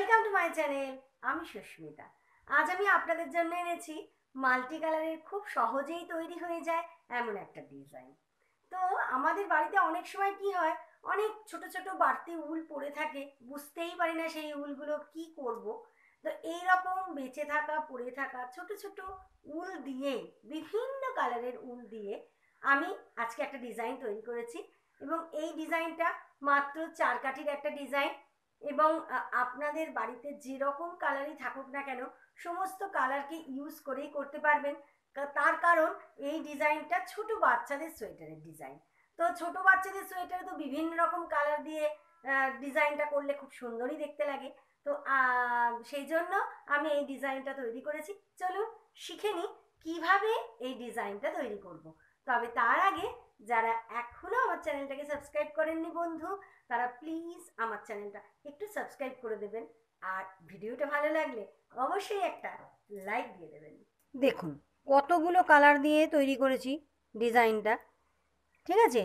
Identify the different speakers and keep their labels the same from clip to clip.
Speaker 1: Welcome to my channel আমি সুস্মিতা। আজ আমি আপনাদের জন্য এনেছি মাল্টি কালারের খুব সহজেই তৈরি হয়ে যায় এমন একটা ডিজাইন তো আমাদের বাড়িতে অনেক সময় কি হয়, অনেক ছোট ছোট বাড়তি উল পড়ে থাকে, বুঝতেই পারি না সেই উলগুলো কি করব। তো এই রকম বেঁচে থাকা, পড়ে থাকা ছোট ছোট উল দিয়ে, বিভিন্ন কালারের উল দিয়ে আমি আজকে একটা ডিজাইন তৈরি করেছি। এবং এই ডিজাইনটা মাত্র চার কাঠির একটা ডিজাইন এবং আপনাদের বাড়িতে যেরকম কালারই থাকুক না কেন, সমস্ত কালারকে ইউজ করেই করতে পারবেন। তার কারণ এই ডিজাইনটা ছোট বাচ্চাদের সোয়েটারের ডিজাইন। তো ছোট বাচ্চাদের সোয়েটারে তো বিভিন্ন রকম কালার দিয়ে ডিজাইনটা করলে খুব সুন্দরই দেখতে লাগে। তো সেই জন্য আমি এই ডিজাইনটা তৈরি করেছি। চলুন শিখে নিই কীভাবে এই ডিজাইনটা তৈরি করব। তবে তার আগে যারা এখনও আমার চ্যানেলটাকে সাবস্ক্রাইব করেননি বন্ধু, তারা প্লিজ আমার চ্যানেলটা একটু সাবস্ক্রাইব করে দেবেন। আর ভিডিওটা ভালো লাগলে অবশ্যই একটা লাইক দিয়ে দেবেন। দেখুন, কতগুলো কালার দিয়ে তৈরি করেছি ডিজাইনটা, ঠিক আছে?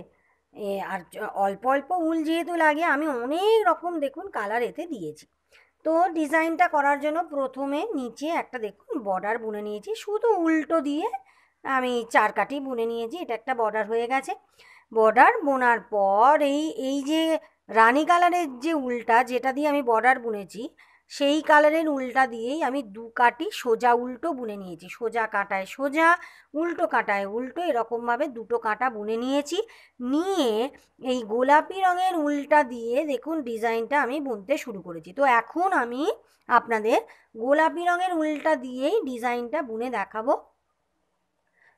Speaker 1: আর অল্প অল্প উল যেহেতু লাগে, আমি অনেক রকম দেখুন কালার এতে দিয়েছি। তো ডিজাইনটা করার জন্য প্রথমে নিচে একটা দেখুন বর্ডার বুনে নিয়েছি, শুধু উল্টো দিয়ে আমি চার কাটি বুনে নিয়েছি, এটা একটা বর্ডার হয়ে গেছে। বর্ডার বোনার পর এই এই যে রানি কালারের যে উলটা যেটা দিয়ে আমি বর্ডার বুনেছি, সেই কালারের উলটা দিয়েই আমি দু কাটি সোজা উল্টো বুনে নিয়েছি। সোজা কাটায় সোজা, উল্টো কাটায় উল্টো, এরকমভাবে দুটো কাটা বুনে নিয়েছি। নিয়ে এই গোলাপি রঙের উলটা দিয়ে দেখুন ডিজাইনটা আমি বুনতে শুরু করেছি। তো এখন আমি আপনাদের গোলাপি রঙের উলটা দিয়েই ডিজাইনটা বুনে দেখাবো।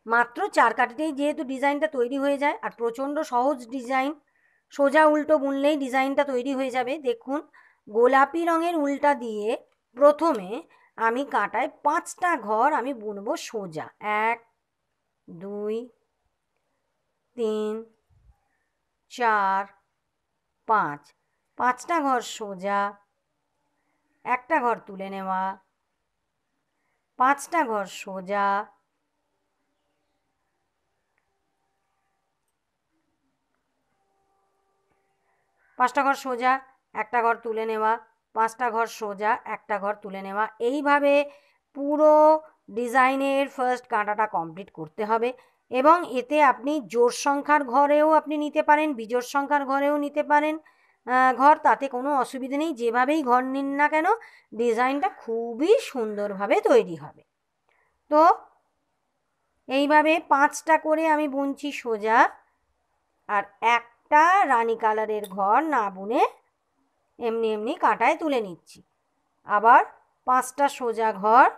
Speaker 1: মাত্র চার কাটিতেই যেহেতু ডিজাইনটা তৈরি হয়ে যায়, আর প্রচণ্ড সহজ ডিজাইন, সোজা উল্টো বুনলেই ডিজাইনটা তৈরি হয়ে যাবে, দেখুন, গোলাপি রঙের উল্টা দিয়ে প্রথমে আমি কাটায় পাঁচটা ঘর আমি বুনবো সোজা। এক, দুই, তিন, চার, পাঁচ। পাঁচটা ঘর সোজা, একটা ঘর তুলে নেওয়া, পাঁচটা ঘর সোজা পাঁচটা ঘর সোজা, একটা ঘর তুলে নেওয়া, পাঁচটা ঘর সোজা, একটা ঘর তুলে নেওয়া। এইভাবে পুরো ডিজাইনের ফার্স্ট কাঁটাটা কমপ্লিট করতে হবে এবং এতে আপনি জোর সংখ্যার ঘরেও আপনি নিতে পারেন বিজোর সংখ্যার ঘরেও নিতে পারেন। ঘর তাতে কোনো অসুবিধে নেই, যেভাবেই ঘর নিন না কেন, ডিজাইনটা খুবই সুন্দরভাবে তৈরি হবে। তো এইভাবে পাঁচটা করে আমি বুনছি সোজা, আর একটা রানি কালারের ঘর না বুনে এমনি এমনি কাঁটায় তুলে নিচ্ছি। আবার পাঁচটা সোজা ঘর।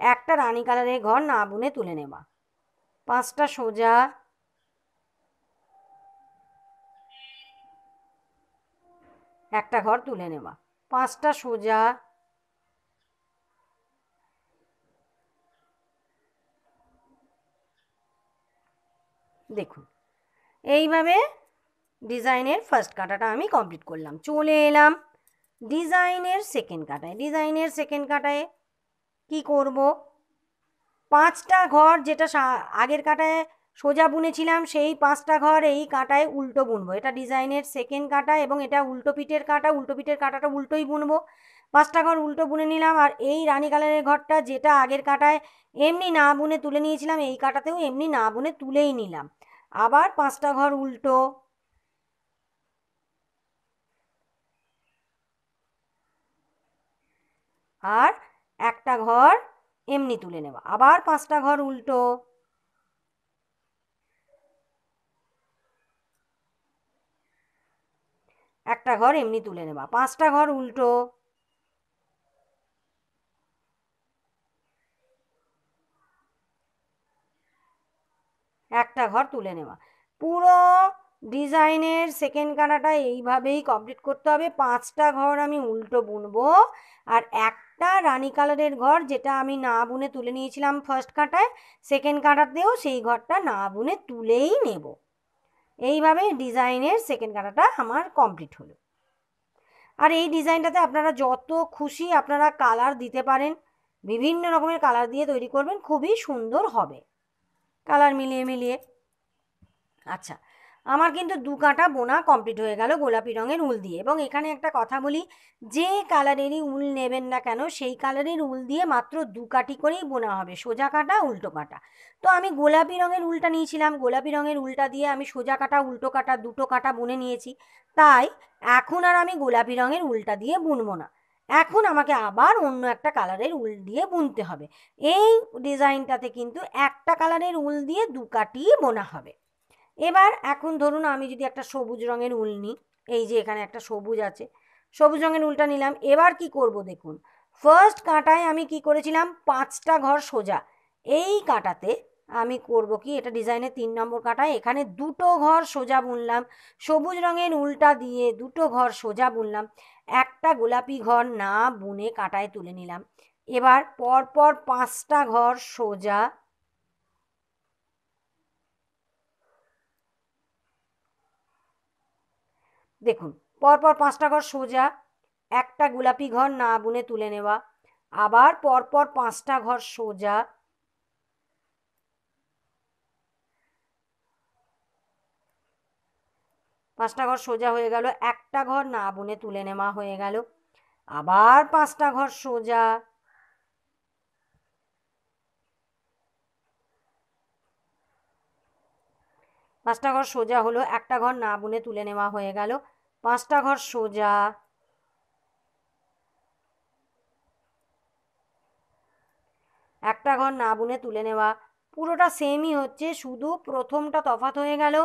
Speaker 1: একটা রানী কালারের ঘর না বুনে তুলে নেওয়া। পাঁচটা সোজা। একটা ঘর তুলে নেওয়া। পাঁচটা সোজা। দেখুন, এইভাবে ডিজাইনের ফার্স্ট কাটাটা আমি কমপ্লিট করলাম। চলে এলাম ডিজাইনের সেকেন্ড কাটায়। ডিজাইনের সেকেন্ড কাটায় কি করব? পাঁচটা ঘর যেটা আগের কাটায় সোজা বুনেছিলাম, সেই পাঁচটা ঘর এই কাটায় উল্টো বুনবো। এটা ডিজাইনের সেকেন্ড কাটা এবং এটা উল্টো পিঠের কাটা, উল্টো পিঠের কাটাটা উল্টোই বুনবো। পাঁচটা ঘর উল্টো বুনে নিলাম আর এই রানী কালারের ঘরটা যেটা আগের কাটায় এমনি না বুনে তুলে নিয়েছিলাম, এই কাটাতেও এমনি না বুনে তুলেই নিলাম। আবার পাঁচটা ঘর উল্টো। আর একটা ঘর এমনি তুলে নেওয়া আবার পাঁচটা ঘর উল্টো। একটা ঘর এমনি তুলে নেবা। পাঁচটা ঘর উল্টো। একটা ঘর তুলে নেওয়া। পুরো ডিজাইনের সেকেন্ড কাটাটা এইভাবেই কমপ্লিট করতে হবে। পাঁচটা ঘর আমি উল্টো বুনবো আর একটা রানি কালারের ঘর যেটা আমি না বুনে তুলে নিয়েছিলাম ফার্স্ট কাঁটায় সেকেন্ড কাটাতেও সেই ঘরটা না বুনে তুলেই নেব। এইভাবে ডিজাইনের সেকেন্ড কাঁটাটা আমার কমপ্লিট হলো। আর এই ডিজাইনটাতে আপনারা যত খুশি আপনারা কালার দিতে পারেন। বিভিন্ন রকমের কালার দিয়ে তৈরি করবেন, খুবই সুন্দর হবে। কালার মিলিয়ে মিলিয়ে। আচ্ছা আমার কিন্তু দু কাটা বোনা কমপ্লিট হয়ে গেল গোলাপি রঙের উল দিয়ে এবং এখানে একটা কথা বলি, যে কালারেরই উল নেবেন না কেন, সেই কালারের উল দিয়ে মাত্র দু কাটি করেই বোনা হবে, সোজা কাটা, উল্টো কাটা। তো আমি গোলাপি রঙের উলটা নিয়েছিলাম, গোলাপি রঙের উলটা দিয়ে আমি সোজা কাটা, উল্টো কাটা, দুটো কাটা বুনে নিয়েছি, তাই এখন আর আমি গোলাপি রঙের উলটা দিয়ে বুনবো না। এখন আমাকে আবার অন্য একটা কালারের উল দিয়ে বুনতে হবে, এই ডিজাইনটাতে কিন্তু একটা কালারের উল দিয়ে দু কাটি বোনা হবে। এবার এখন ধরুন আমি যদি একটা সবুজ রঙের উল নিই, এই যে এখানে একটা সবুজ আছে, সবুজ রঙের উলটা নিলাম, এবার কি করব দেখুন ফার্স্ট কাঁটায় আমি কি করেছিলাম, পাঁচটা ঘর সোজা, এই কাঁটাতে আমি করব কি, এটা ডিজাইনের তিন নম্বর কাঁটায়, এখানে দুটো ঘর সোজা বুনলাম, সবুজ রঙের উলটা দিয়ে দুটো ঘর সোজা বুনলাম, একটা গোলাপি ঘর না বুনে কাঁটায় তুলে নিলাম, এবার পরপর পাঁচটা ঘর সোজা দেখুন, পরপর পাঁচটা ঘর সোজা, একটা গোলাপি ঘর না বুনে তুলে নেওয়া, আবার পরপর পাঁচটা ঘর সোজা। পাঁচটা ঘর সোজা হয়ে গেল, একটা ঘর না বুনে তুলে নেওয়া হয়ে গেল, আবার পাঁচটা ঘর সোজা। পাঁচটা ঘর সোজা হলো, একটা ঘর না বুনে তুলে নেওয়া হয়ে গেল। পাঁচটা ঘর সোজা। একটা ঘর না বুনে তুলে নেওয়া। পুরোটা সেমই হচ্ছে, শুধু প্রথমটা তফাত হয়ে গেল।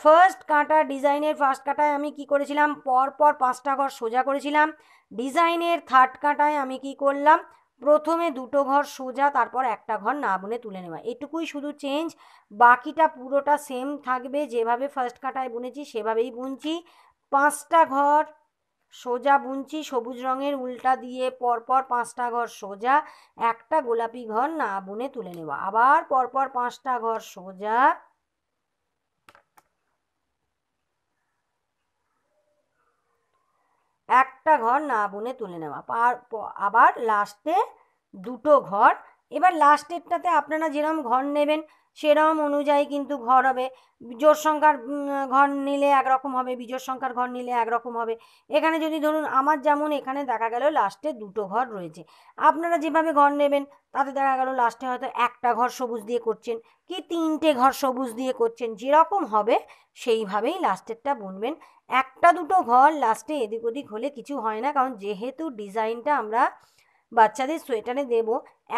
Speaker 1: ফার্স্ট কাঁটা ডিজাইনের ফার্স্ট কাঁটায় আমি কি করেছিলাম? পর পর পাঁচটা ঘর সোজা করেছিলাম। ডিজাইনের থার্ড কাঁটায় আমি কি করলাম? প্রথমে দুটো ঘর সোজা, তারপর একটা ঘর না বুনে তুলে নেওয়া। এটুকুই শুধু চেঞ্জ বাকিটা পুরোটা সেম থাকবে। যেভাবে ফার্স্ট কাটায় বুনেছি, সেভাবেই বুনছি। পাঁচটা ঘর সোজা বুনছি, সবুজ রঙের উল্টা দিয়ে পরপর পাঁচটা ঘর সোজা, একটা গোলাপি ঘর না বুনে তুলে নেওয়া। আবার পরপর পাঁচটা ঘর সোজা একটা ঘর না বুনে তুলে নেওয়া। আবার লাস্টে দুটো ঘর এবার লাস্টেরটাতে আপনারা যেরকম ঘর নেবেন সেরকম অনুযায়ী কিন্তু ঘর হবে। জোর সংখ্যার ঘর নিলে একরকম হবে বিজোর সংখ্যার ঘর নিলে একরকম হবে। এখানে যদি ধরুন আমার যেমন এখানে দেখা গেল লাস্টে দুটো ঘর রয়েছে। আপনারা যেভাবে ঘর নেবেন, তাতে দেখা গেল লাস্টে হয়তো একটা ঘর সবুজ দিয়ে করছেন, কি তিনটে ঘর সবুজ দিয়ে করছেন, যেরকম হবে সেইভাবেই লাস্টেরটা বুনবেন। একটা দুটো ঘর লাস্টে এদিক ওদিক হলে কিছু হয় না, কারণ যেহেতু ডিজাইনটা আমরা বাচ্চাদের সোয়েটারে দেব,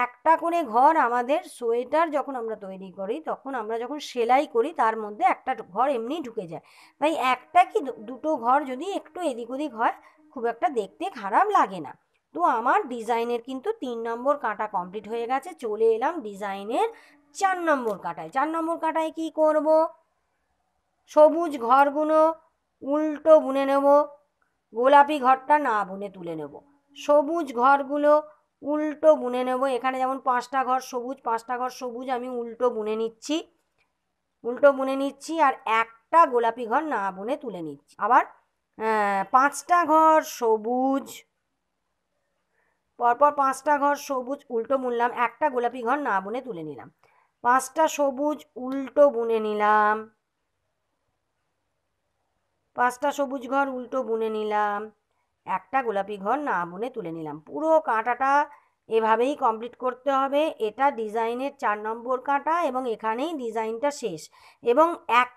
Speaker 1: একটা করে ঘর আমাদের সোয়েটার যখন আমরা তৈরি করি, তখন আমরা যখন সেলাই করি, তার মধ্যে একটা ঘর এমনি ঢুকে যায়। তাই একটা কি দুটো ঘর যদি একটু এদিক ওদিক হয়, খুব একটা দেখতে খারাপ লাগে না। তো আমার ডিজাইনের কিন্তু তিন নম্বর কাটা কমপ্লিট হয়ে গেছে, চলে এলাম ডিজাইনের চার নম্বর কাটায়। চার নম্বর কাটায় কি করব? সবুজ ঘরগুলো উল্টো বুনে নেব, গোলাপি ঘরটা না বুনে তুলে নেব। সবুজ ঘরগুলো উল্টো বুনে নেব। এখানে যেমন পাঁচটা ঘর সবুজ, পাঁচটা ঘর সবুজ, আমি উল্টো বুনে নিচ্ছি। উল্টো বুনে নিচ্ছি আর একটা গোলাপি ঘর না বুনে তুলে নিচ্ছি। আবার পাঁচটা ঘর সবুজ, পরপর পাঁচটা ঘর সবুজ, উল্টো বুনলাম, একটা গোলাপি ঘর না বুনে তুলে নিলাম। পাঁচটা সবুজ, উল্টো বুনে নিলাম। পাঁচটা সবুজ ঘর উল্টো বুনে নিলাম। একটা গোলাপি ঘর না বুনে তুলে নিলাম। পুরো কাঁটাটা এভাবেই কমপ্লিট করতে হবে। এটা ডিজাইনের চার নম্বর কাঁটা এবং এখানেই ডিজাইনটা শেষ। এবং এক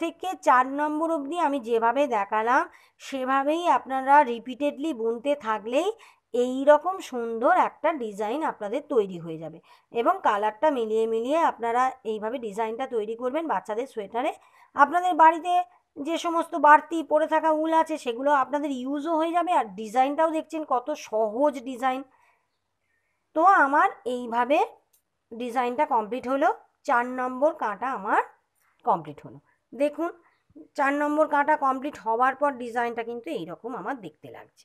Speaker 1: থেকে চার নম্বর অবধি আমি যেভাবে দেখালাম, সেভাবেই আপনারা রিপিটেডলি বুনতে থাকলেই এই রকম সুন্দর একটা ডিজাইন আপনাদের তৈরি হয়ে যাবে। এবং কালারটা মিলিয়ে মিলিয়ে আপনারা এইভাবে ডিজাইনটা তৈরি করবেন বাচ্চাদের সোয়েটারে। আপনাদের বাড়িতে যে সমস্ত বাড়তি পরে থাকা উল আছে সেগুলো আপনাদের ইউজও হয়ে যাবে আর ডিজাইনটাও দেখছেন কত সহজ ডিজাইন তো আমার এইভাবে ডিজাইনটা কমপ্লিট হলো, চার নম্বর কাঁটা আমার কমপ্লিট হলো। দেখুন, চার নম্বর কাঁটা কমপ্লিট হওয়ার পর ডিজাইনটা কিন্তু এইরকম আমার দেখতে লাগছে।